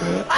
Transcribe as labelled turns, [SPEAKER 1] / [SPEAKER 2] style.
[SPEAKER 1] Ah!